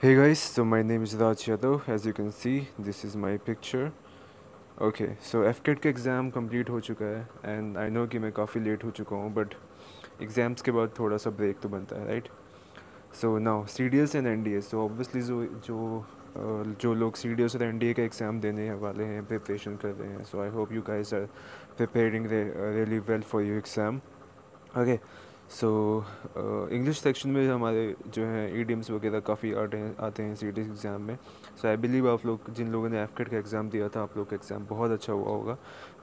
Hey guys, so my name is Raj Yadav. As you can see, this is my picture. Okay so F CAT का exam complete हो चुका है and I know कि मैं काफ़ी late हो चुका हूँ बट एग्ज़ाम्स के बाद थोड़ा सा ब्रेक तो बनता है right so now C D S and N D S so obviously जो जो जो लोग सी डी एस और एन डी ए का एग्ज़ाम देने वाले हैं प्रिपरेशन कर रहे हैं so I hope you guys are preparing really well for you exam okay so English section में हमारे जो हैं ईडियम्स वगैरह काफ़ी आते हैं आते हैं CDS एग्ज़ाम में। सो आई बिलीव आप लोग जिन लोगों ने एफ़ का एग्ज़ाम दिया था आप लोग का एग्ज़ाम बहुत अच्छा हुआ होगा।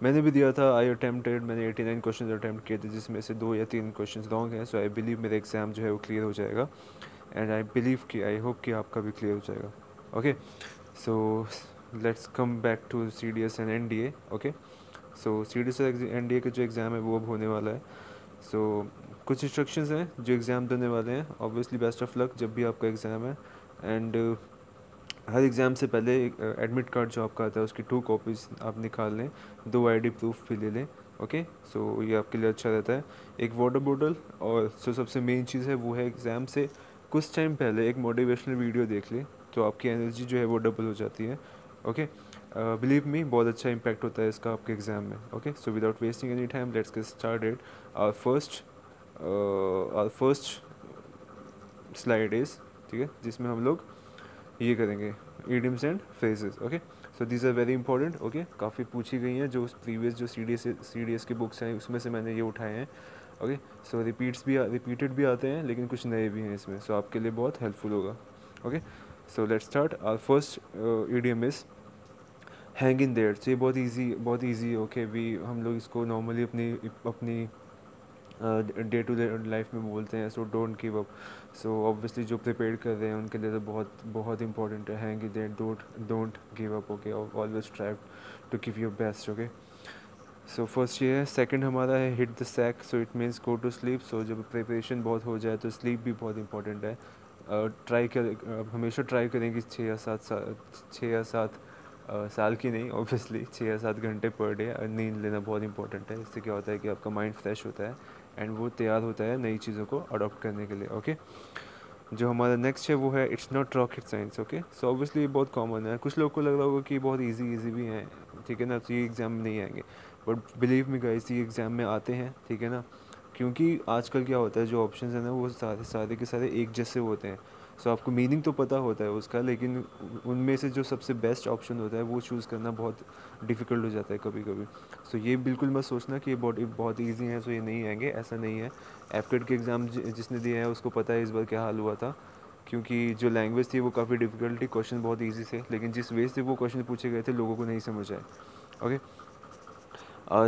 मैंने भी दिया था आई अटैम्प्टेड मैंने एटी नाइन क्वेश्चन अटैम्प्ट किए थे जिसमें से दो या तीन क्वेश्चन रॉन्ग हैं। सो आई बिलीव मेरा एग्ज़ाम जो है वो क्लियर हो जाएगा। एंड आई बिलीव कि आई होप कि आपका भी क्लियर हो जाएगा। Okay so let's come back to C D S and N D A okay so C D S N D A का जो एग्ज़ाम है वो अब होने वाला है। सो so, कुछ इंस्ट्रक्शंस हैं जो एग्ज़ाम देने वाले हैं. ऑब्वियसली बेस्ट ऑफ़ लक जब भी आपका एग्ज़ाम है. एंड uh, हर एग्ज़ाम से पहले एडमिट कार्ड जो आपका आता है उसकी टू कॉपीज़ आप निकाल लें. दो आईडी प्रूफ भी ले लें. ओके सो ये आपके लिए अच्छा रहता है. एक वाटर बॉटल और जो सबसे मेन चीज़ है वो है एग्ज़ाम से कुछ टाइम पहले एक मोटिवेशनल वीडियो देख लें तो आपकी एनर्जी जो है वो डबल हो जाती है. ओके बिलीव मी बहुत अच्छा इम्पैक्ट होता है इसका आपके एग्ज़ाम में. Okay so without wasting any time let's get started our first first slide is ठीक है, जिसमें हम लोग ये करेंगे idioms and phrases okay so these are very important okay काफ़ी पूछी गई हैं, जो प्रीवियस जो C D S C D S की बुक्स हैं, उसमें से मैंने ये उठाए हैं ओके सो रिपीट्स भी रिपीटेड भी आते हैं, लेकिन कुछ नए भी हैं इसमें सो so आपके लिए बहुत हेल्पफुल होगा okay so let's start our first idiom is hang in there so ये बहुत ईजी बहुत ईजी ओके भी हम लोग इसको नॉर्मली अपनी अपनी डे टू डे लाइफ में बोलते हैं so don't give up so obviously जो प्रिपेयर कर रहे हैं, उनके लिए तो बहुत बहुत इंपॉर्टेंट है कि they don't don't give up okay always try to give your best okay so first ये है सेकंड हमारा है hit the sack so it means go to sleep so जब प्रिपरेशन बहुत हो जाए तो स्लीप भी बहुत इंपॉर्टेंट है। ट्राई कर हमेशा ट्राई करें कि छः या सात छः या सात साल की नहीं ऑब्वियसली छः या सात घंटे पर डे नींद लेना बहुत इंपॉर्टेंट है। इससे क्या होता है कि आपका माइंड फ्रेश होता है। एंड वो तैयार होता है नई चीज़ों को अडोप्ट करने के लिए ओके जो हमारा नेक्स्ट है वो है it's not rocket science okay so obviously बहुत कॉमन है। कुछ लोग को लग रहा होगा कि बहुत ईजी ईजी भी हैं, ठीक है ना? तो ये एग्ज़ाम में नहीं आएँगे। बट बिलीव मी गाइस ये एग्ज़ाम में आते हैं, ठीक है ना? क्योंकि आजकल क्या होता है, जो ऑप्शन है ना, वो सारे सारे के सारे एक जैसे होते हैं। सो आपको मीनिंग तो पता होता है उसका, लेकिन उनमें से जो सबसे बेस्ट ऑप्शन होता है, वो चूज़ करना बहुत डिफ़िकल्ट हो जाता है कभी कभी सो ये बिल्कुल मत सोचना कि ये बहुत बहुत ईजी है सो ये नहीं आएँगे, ऐसा नहीं है। एफकेट के एग्ज़ाम जिसने दिए हैं, उसको पता है इस बार क्या हाल हुआ था। क्योंकि जो लैंग्वेज थी, वो काफ़ी डिफ़िकल्ट थी क्वेश्चन बहुत ईजी थे, लेकिन जिस वे से वो क्वेश्चन पूछे गए थे, लोगों को नहीं समझ आए। Okay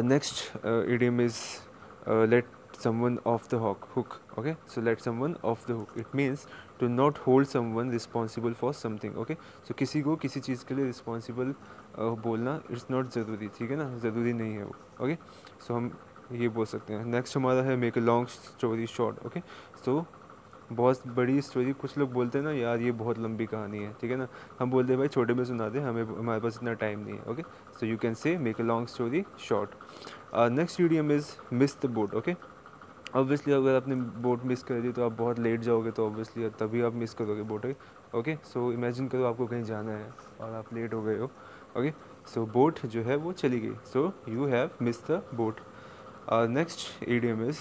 next idiom is let someone off the hook hook okay? So let someone off the hook. It means to not hold someone responsible for something okay? So किसी को किसी चीज़ के लिए रिस्पॉन्सिबल uh, बोलना इट्स नॉट ज़रूरी ठीक है ना? ज़रूरी नहीं है वो ओके सो हम ये बोल सकते हैं। नेक्स्ट हमारा है make a long story short okay so बहुत बड़ी स्टोरी कुछ लोग बोलते हैं ना यार ये बहुत लंबी कहानी है ठीक है ना? हम बोलते हैं भाई छोटे में सुना दे हमें हमारे पास इतना टाइम नहीं है okay so you can say make a long story short next video is miss the boat okay obviously अगर आपने बोट मिस कर दी तो आप बहुत लेट जाओगे तो ऑब्वियसली तभी आप मिस करोगे बोट ओके सो इमेजिन करो आपको कहीं जाना है और आप लेट हो गए हो ओके सो बोट जो है वो चली गई। So you have miss the boat next idiom is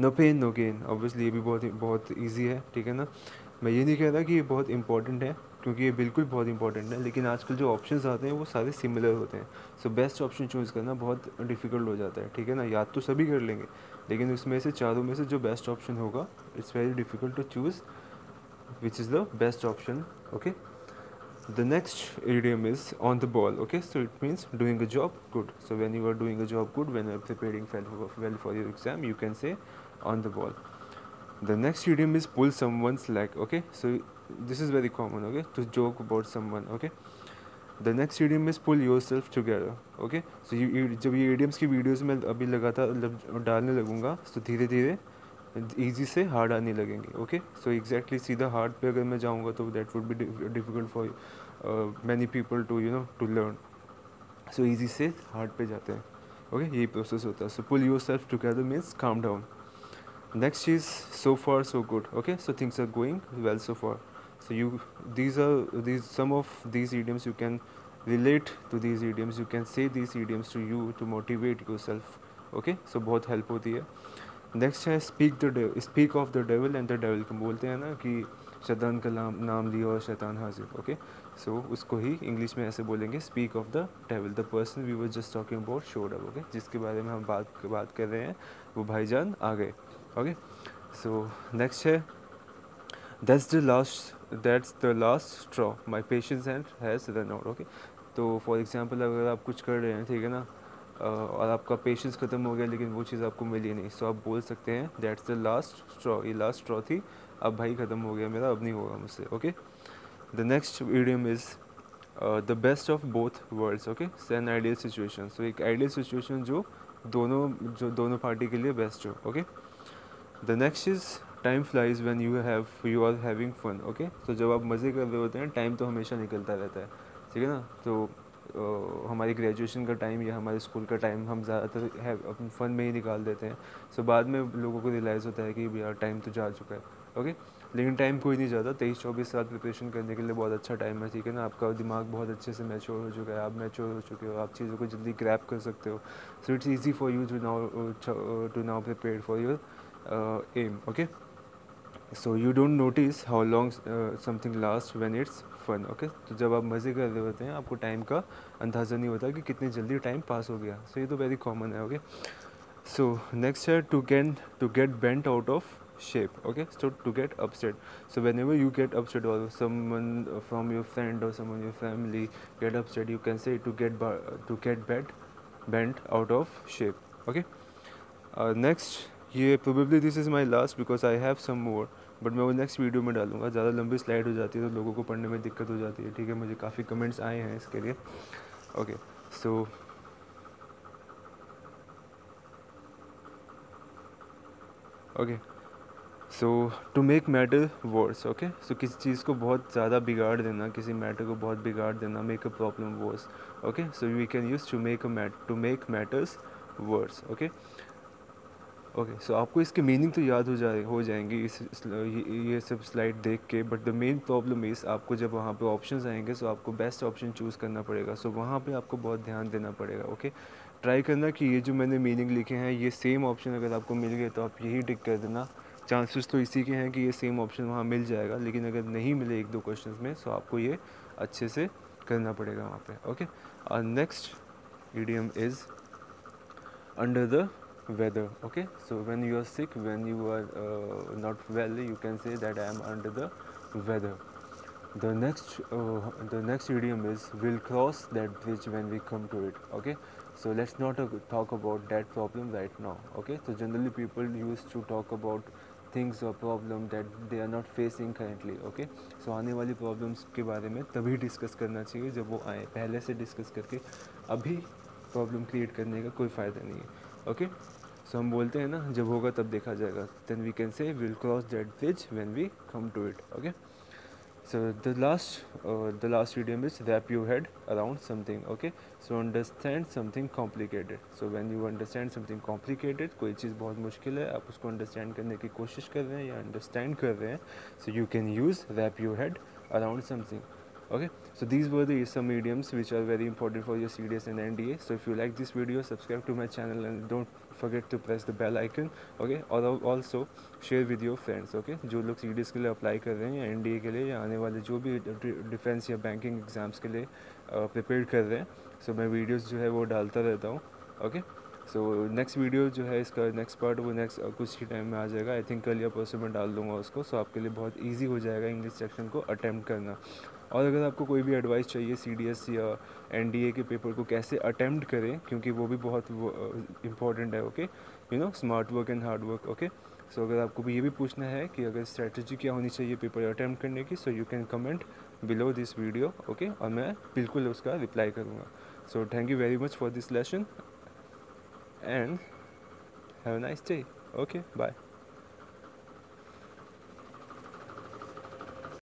no pain no gain obviously ये भी बहुत बहुत ईजी है, ठीक है ना? मैं ये नहीं कह रहा कि ये बहुत इंपॉर्टेंट है क्योंकि ये बिल्कुल बहुत इंपॉर्टेंट है, लेकिन आजकल जो ऑप्शन आते हैं, वो सारे सिमिलर होते हैं। सो बेस्ट ऑप्शन चूज़ करना बहुत डिफ़िकल्ट हो जाता है, ठीक है ना? याद तो सभी कर लेंगे, लेकिन उसमें से चारों में से जो बेस्ट ऑप्शन होगा it's very difficult to choose which is the best option okay the next idiom is on the ball okay so it means doing a job good so when you are doing a job good when are preparing well for your exam you can say on the ball the next idiom is pull someone's leg okay so this is very common, okay? To joke about someone, okay? The next idiom is pull yourself together okay so ये जब ये idioms की videos में अभी लगातार डालने लगूँगा तो धीरे धीरे ईजी से हार्ड आने लगेंगे ओके सो एग्जैक्टली सीधा हार्ड पे अगर मैं जाऊँगा तो that would be difficult for many people to you know to learn so easy से हार्ड पे जाते हैं ओके यही प्रोसेस होता है। So pull yourself together means calm down next is so far so good okay so things are going well so far so you, these are, these, some of these idioms you can relate to these idioms, you can say these idioms to you to motivate yourself, okay? So बहुत help होती है। Next है speak the speak of the devil and the devil को बोलते हैं ना कि शैतान का नाम नाम लिया और शैतान हाजिर ओके सो उसको ही इंग्लिश में ऐसे बोलेंगे speak of the devil the person we were just talking about showed up okay जिसके बारे में हम बात बात कर रहे हैं, वो भाईजान आ गए ओके सो नेक्स्ट है that's the last that's the last straw my patience and has run out okay तो फॉर एग्ज़ाम्पल अगर आप कुछ कर रहे हैं, ठीक है ना? और आपका पेशेंस ख़त्म हो गया, लेकिन वो चीज़ आपको मिली नहीं सो आप बोल सकते हैं दैट्स द लास्ट स्ट्रॉ ये लास्ट स्ट्रॉ थी, अब भाई ख़त्म हो गया मेरा, अब नहीं होगा मुझसे okay the next idiom is the best of both worlds okay an ideal situation so एक आइडियल सिचुएशन जो दोनों जो दोनों पार्टी के लिए बेस्ट हो okay the next is time flies when you have you are having fun okay तो जब आप मज़े कर रहे होते हैं टाइम तो हमेशा निकलता रहता है ठीक है ना? तो Uh, हमारी ग्रेजुएशन का टाइम या हमारे स्कूल का टाइम हम ज़्यादातर है अपने फ़न में ही निकाल देते हैं। सो so, बाद में लोगों को रियलाइज़ होता है कि यार टाइम तो जा चुका है ओके लेकिन टाइम कोई नहीं जाता। तेईस चौबीस साल प्रिपरेशन करने के लिए बहुत अच्छा टाइम है ठीक है ना? आपका दिमाग बहुत अच्छे से मैच्योर हो चुका है आप मैच्योर हो चुके हो आप चीज़ों को जल्दी ग्रैप कर सकते हो। So it's easy for you to now to now prepare for your M okay so you don't notice how long something last when it's fun okay तो जब आप मज़े कर रहे होते हैं आपको टाइम का अंदाज़ा नहीं होता कि कितनी जल्दी टाइम पास हो गया सो so, ये तो वेरी कॉमन है ओके सो नेक्स्ट है two can to get bent out of shape okay so to get upset so whenever you get upset or someone from your friend or someone your family get upset you can say to get to get bent bent out of shape okay uh, next ये probably this is my last because I have some more But मैं वो next video में डालूँगा। ज़्यादा लंबी slide हो जाती है तो लोगों को पढ़ने में दिक्कत हो जाती है, ठीक है? मुझे काफ़ी कमेंट्स आए हैं इसके लिए। Okay so okay so to make matter worse okay so किसी चीज़ को बहुत ज़्यादा बिगाड़ देना, किसी मैटर को बहुत बिगाड़ देना make a problem worse okay so we can use to make a mat to make matters worse okay okay so आपको इसके मीनिंग तो याद हो जाए हो जाएँगी इस, ये, सब स्लाइड देख के बट द मेन प्रॉब्लम इस आपको जब वहाँ पे ऑप्शंस आएँगे सो आपको बेस्ट ऑप्शन चूज़ करना पड़ेगा। सो वहाँ पे आपको बहुत ध्यान देना पड़ेगा ओके ट्राई करना कि ये जो मैंने मीनिंग लिखे हैं ये सेम ऑप्शन अगर आपको मिल गए तो आप यही टिक कर देना। चांसेस तो इसी के हैं कि ये सेम ऑप्शन वहाँ मिल जाएगा लेकिन अगर नहीं मिले एक दो क्वेश्चन में सो आपको ये अच्छे से करना पड़ेगा वहाँ पर ओके और next idiom is under the weather okay so when you are sick when you are uh, not well you can say that i am under the weather the next uh, the next idiom is we'll cross that bridge when we come to it okay so let's not uh, talk about that problem right now okay so generally people used to talk about things or problem that they are not facing currently okay so आने वाली problems के बारे में तभी discuss करना चाहिए जब वो आए पहले से discuss करके अभी प्रॉब्लम क्रिएट करने का कोई फ़ायदा नहीं है ओके सो हम बोलते हैं ना, जब होगा तब देखा जाएगा। Then we can say will cross that bridge when we come to it okay so the last the last idiom is wrap you head around something okay so understand something complicated so when you understand something complicated कोई चीज़ बहुत मुश्किल है, आप उसको understand करने की कोशिश कर रहे हैं या अंडरस्टैंड कर रहे हैं so you can use wrap you head around something okay? So these were the some idioms which are very important for your CDS and NDA so if you like this video subscribe to my channel and don't forget to press the bell icon okay और also share with your friends okay जो लोग CDS के लिए apply कर रहे हैं या NDA के लिए या आने वाले जो भी डिफेंस या बैंकिंग एग्ज़ाम्स के लिए प्रिपेयर कर रहे हैं so मैं वीडियोस जो है वो डालता रहता हूँ ओके सो नेक्स्ट वीडियो जो है इसका नेक्स्ट पार्ट वो नेक्स्ट कुछ ही टाइम में आ जाएगा आई थिंक कल या परसों में डाल दूँगा उसको सो so आपके लिए बहुत ईजी हो जाएगा इंग्लिश सेक्शन को अटैम्प्ट करना और अगर आपको कोई भी एडवाइस चाहिए सी डी एस या एन डी ए के पेपर को कैसे अटैम्प्ट करें, क्योंकि वो भी बहुत इंपॉर्टेंट है okay you know smart work and hard work okay so अगर आपको भी ये भी पूछना है कि अगर स्ट्रेटजी क्या होनी चाहिए पेपर अटैम्प्ट करने की so you can comment below this video okay और मैं बिल्कुल उसका रिप्लाई करूँगा। So thank you very much for this lesson and have nice day okay bye